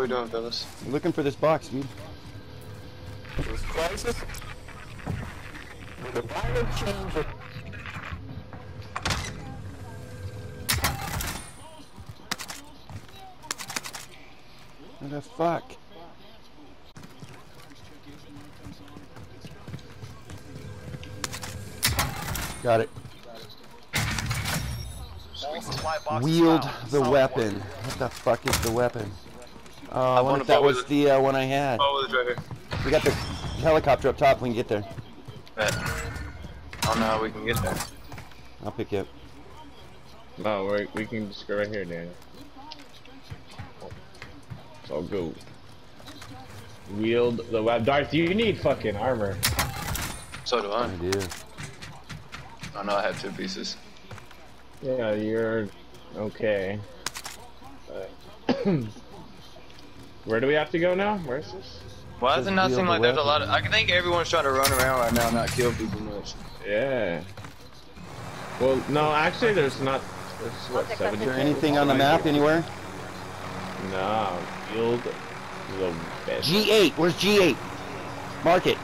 are we doing, fellas? Looking for this box, dude. This crisis. With a violent change of What the fuck? Got it. Supply box Wield the weapon. What the fuck is the weapon? Oh, I wonder if that was the uh, one I had. Oh, it's right here. We got the helicopter up top. We can get there. Bet. I don't know how we can get there. I'll pick you up. No, we we can just go right here, Daniel. So go. Wield the web. Darth, you need fucking armor. So do I. I do. I know I had two pieces. Yeah, you're okay. But- Where do we have to go now? Where's this? Why Says does it not wield seem like there's a lot of... I think everyone's trying to run around right now and not kill people much. Yeah. Well, no, actually, there's not. There's what, Is 70? there anything on the map anywhere? No, wield the best. G8. Where's G8? Mark it.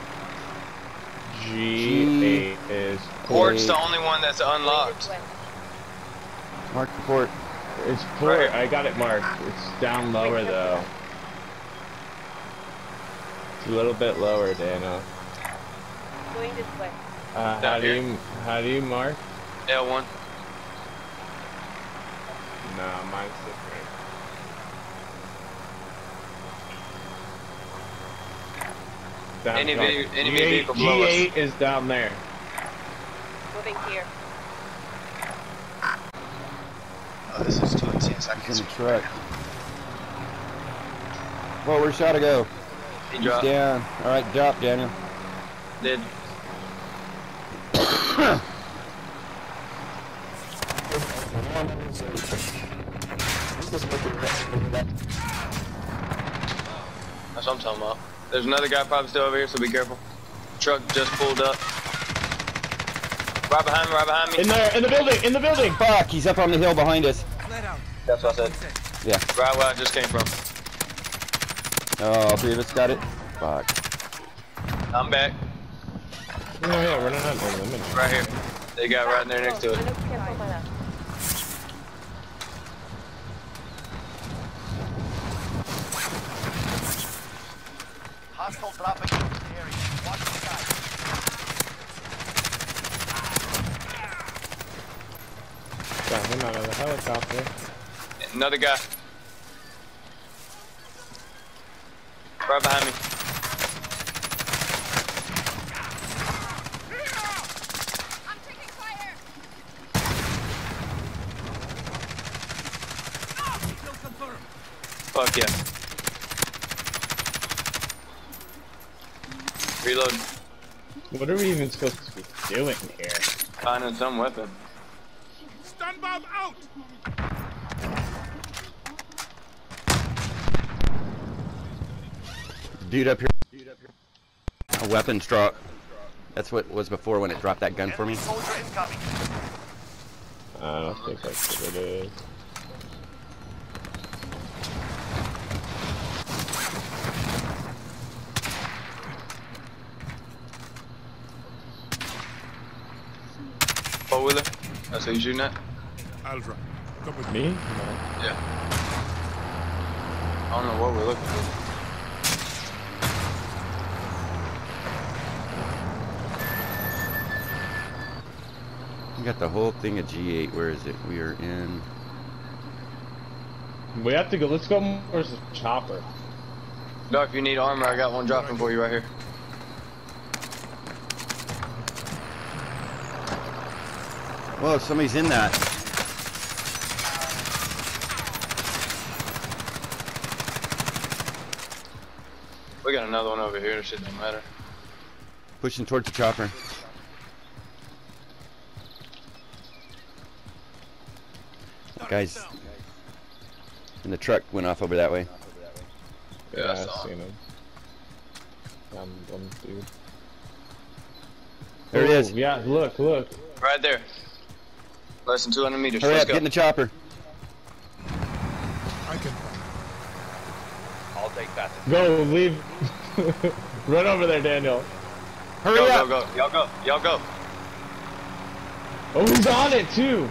G8 is. Port's the only one that's unlocked. Mark the port. It's port. I got it marked. It's down lower though. It's a little bit lower, Dano. Going this way. Uh, how Down do you how do you mark? L1. No, mine's different. Down, Any down. video- enemy G8 vehicle below us. G8 is down there. Moving here. Oh, this is too intense. I can't in the speak. truck. Whoa, where's Shadow go? He He's dropped. down. All right, drop, Daniel. Did. That's what I'm talking about. There's another guy probably still over here, so be careful. Truck just pulled up. Right behind me, right behind me. In there, in the building, in the building. Fuck, he's up on the hill behind us. That's what I said. Yeah. Right where I just came from. Oh, all three of us got it. Fuck. I'm back. No, yeah, we're not eliminated. Right here. They got right there next to it. Look careful, my love. Hostile dropping into the area. Watch the sky. Got him out of the helicopter. Another guy. Right behind me. I'm taking fire! Fuck yeah. Reload. What are we even supposed to be doing here? Finding some weapon. Stun bomb out! Dude up here. A weapons drop. That's what was before when it dropped that gun for me. Enemy soldier incoming. I don't think that's what it is. Four wheeler. That's who you shooting at? I'll drive. Come with Me? No. Yeah. I don't know what we're looking for. Got the whole thing of G8. Where is it? We are in. We have to go. Let's go. Where's the chopper? No, if you need armor, I got one dropping for you right here. Whoa, somebody's in that. We got another one over here. Shit don't matter. Pushing towards the chopper. Guys in the truck went off over that way. Yeah, I I've saw seen him. Dumb, dumb dude. There it Oh, is. Yeah, look, look. Right there. Less than 200 meters. Hurry Let's up, go. get in the chopper. I can I'll take that. Go, leave. Run over there, Daniel. Hurry Go, up! go, go. Y'all go. Y'all go. Oh, he's on it too.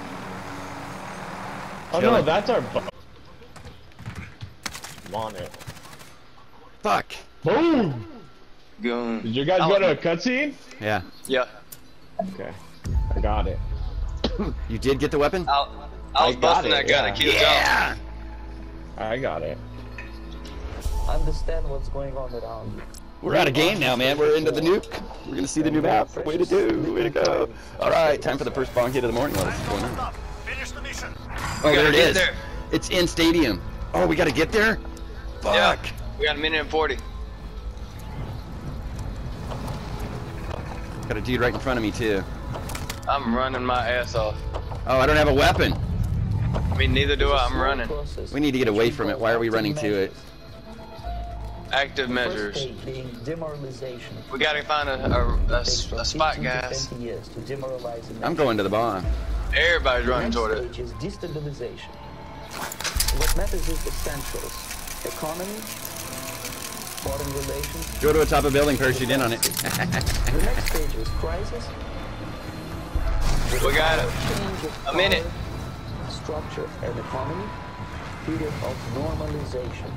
Oh no, it. that's our. Bu- I'm on it. Fuck. Boom! Goon. Did you guys oh. go to a cutscene? Yeah. Yeah. Okay, I got it. You did get the weapon? I, I was I got busting it, that guy yeah. to kill John. Yeah! I got it. Understand what's going on around you. We're out of game now, man. We're into the nuke. We're gonna see the new map. Way to do. Way to go. All right, time for the first bonk hit of the morning. Oh, gotta there it get is. there. It's in stadium. Oh, we gotta get there? Yeah. Fuck. We got a minute and 40. Got a dude right in front of me, too. I'm running my ass off. Oh, I don't have a weapon. I mean, neither do I. I'm running. We need to get away from it. Why are we running to it? Active measures. being demoralization. We gotta find a, a, a, a spot, 15 to guys. 20 years to demoralize a I'm going to the bomb. Everybody's running toward it. stage is destabilization. What matters is essentials. Economy, foreign relations. Go to the top of a building, parachute in on it. The next stage is crisis. We got it. Change of A minute. Structure and economy. Period of normalization.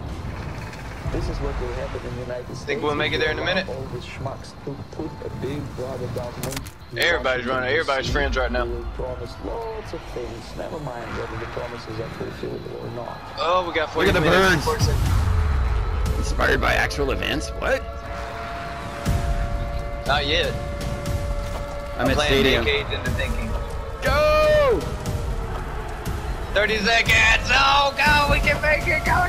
This is what will happen in the United States. Think we'll make it there in a minute? All these schmucks to put a big brother government. in Everybody's running. Everybody's friends right now. Promise lots of things. Never mind whether the promises are fulfilled or not. Oh, we got 40 Look at the minutes. birds. Inspired by actual events? What? Not yet. I'm at Playing stadium. decades into thinking. Go! 30 seconds. Oh, go. We can make it, Cody.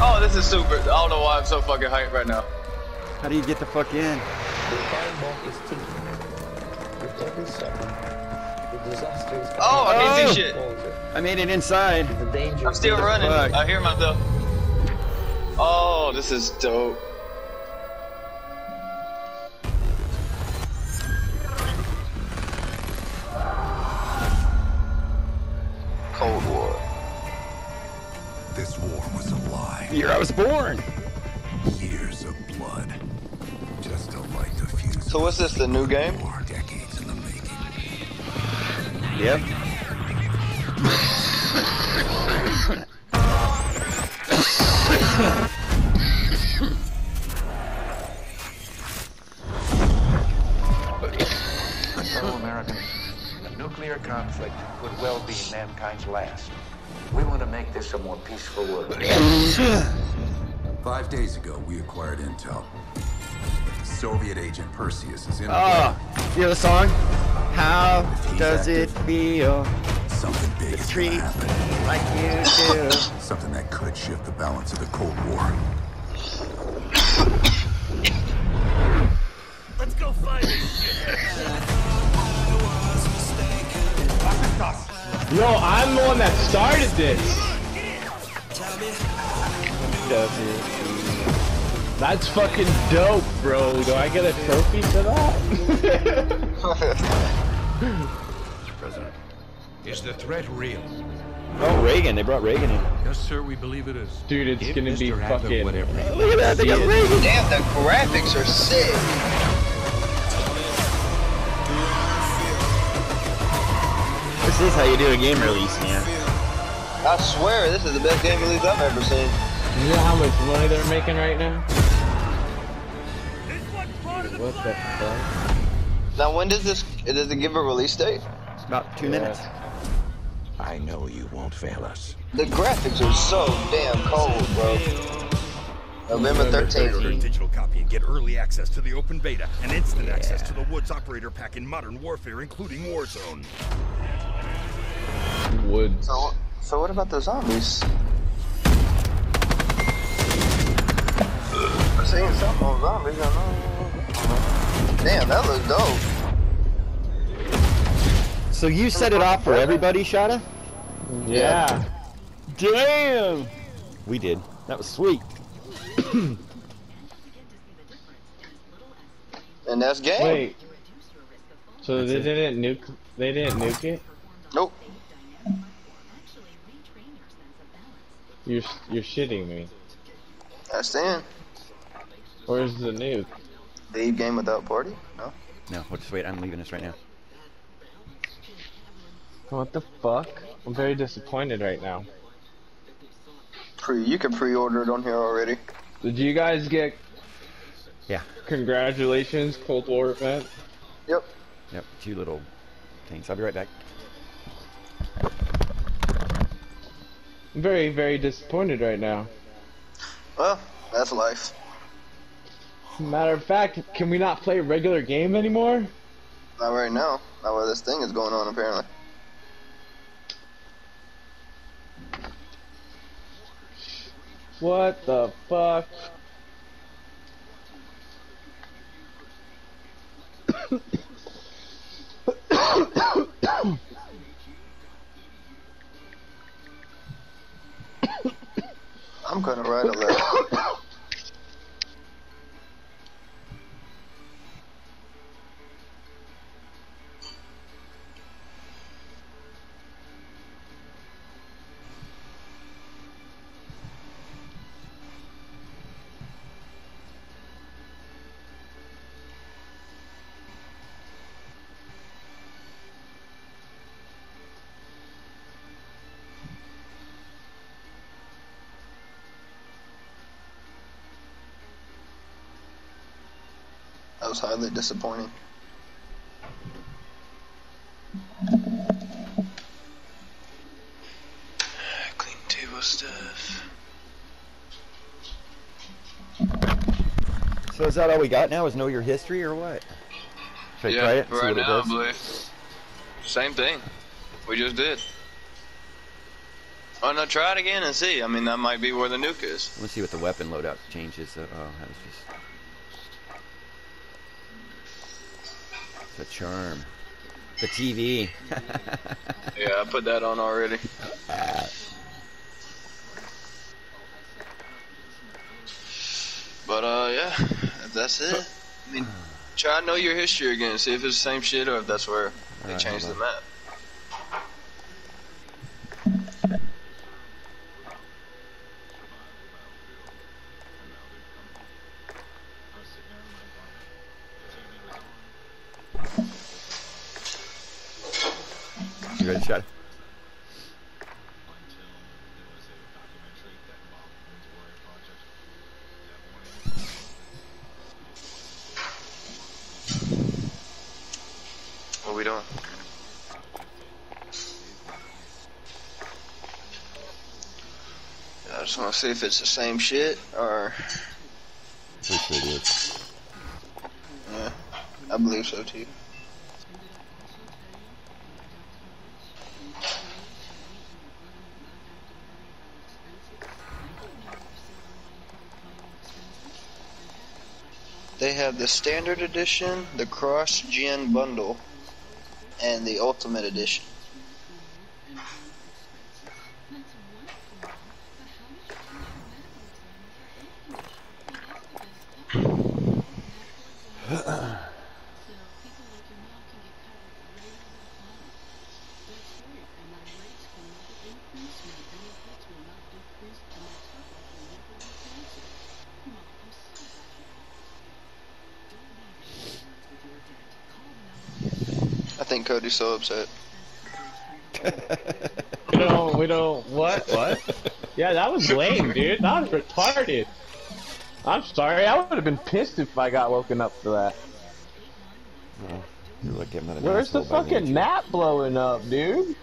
Oh, this is super. I don't know why I'm so fucking hyped right now. How do you get the fuck in? The time bomb is ticking. With every second, the disaster is Oh, I can Oh. see shit. I made it inside. The danger I'm still running. fuck? I hear myself. Oh, this is dope. Cold War. This war was a lie. Year I was born. Years of blood. Just to light the fuse. So what's this, the new game? War decades in the making. Yep. Americans, a nuclear conflict could well be mankind's last. We want to make this a more peaceful world. Five days ago, we acquired intel. that The Soviet agent Perseus is in Oh, you know the song? How he's does it feel something big is treat gonna happen. like you do? Something that could shift the balance of the Cold War. Let's go find this shit. Yo, I'm the one that started this. That's fucking dope, bro. Do I get a trophy for that? Mr. President, is the threat real? Oh, Reagan. They brought Reagan in. Yes, sir, we believe it is. Dude, it's Give gonna be Mr. Adler fucking. whatever Look at that. They got Reagan. Damn, the graphics are sick. This is how you do a game release, man. I swear, this is the best game release I've ever seen. You know how much money they're making right now? What the fuck? Now, when does this? Does it give a release date? About two minutes. I know you won't fail us. The graphics are so damn cold, bro. November November 13th. 13th. digital copy and get early access to the open beta and instant access to the Woods operator pack in Modern Warfare, including Warzone. Woods. So, so what about the zombies? I'm seeing something on zombies. I know. Damn, that looks dope. So you set it off for everybody, Shada? Yeah. Damn! We did. That was sweet. And that's game. Wait. So That's they it. didn't nuke. They didn't nuke it. Nope. You're you're shitting me. That's in. Where's the nuke? Leave game without party? No. No, we'll just wait. I'm leaving this right now. What the fuck? I'm very disappointed right now. Pre, you can pre-order it on here already. Did you guys get Yeah. congratulations Cold War event? Yep. Yep. Two little things. I'll be right back. I'm very, very disappointed right now. Well, that's life. Matter of fact, can we not play a regular game anymore? Not right now. Not where this thing is going on, apparently. What the fuck? I'm gonna write a letter. Was highly disappointing. Clean table stuff. So is that all we got now? Is know your history or what? Should I yeah, try it? See right what it now, I does? believe. Same thing. We just did. Oh no, try it again and see. I mean, that might be where the nuke is. Let's see what the weapon loadout changes. Uh, oh, that was just the charm. The TV. Yeah, I put that on already. But uh, yeah, if that's it. I mean, try to know your history again. See if it's the same shit or if that's where they changed the map. You ready, shot? What we doing? I just want to see if it's the same shit or. Pretty sure it is. Yeah, I believe so too. Have the standard edition, the cross gen bundle, and the ultimate edition. I think Cody's so upset. We don't, we don't, what, what? Yeah, that was lame, dude. That was retarded. I'm sorry, I would have been pissed if I got woken up for that. Oh, you're like getting another Where's the fucking nature. map blowing up, dude?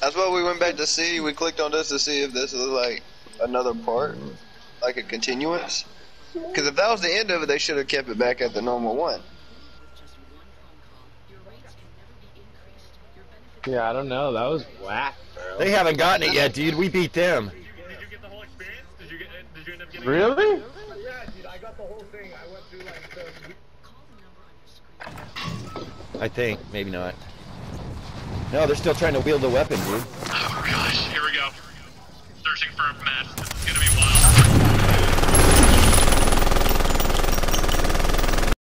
That's why we went back to see. We clicked on this to see if this was like another part, like a continuance. Because if that was the end of it, they should have kept it back at the normal one. Yeah, I don't know. That was whack, bro. They haven't gotten it yet, dude. We beat them. Really? I think. Maybe not. No, they're still trying to wield the weapon, dude.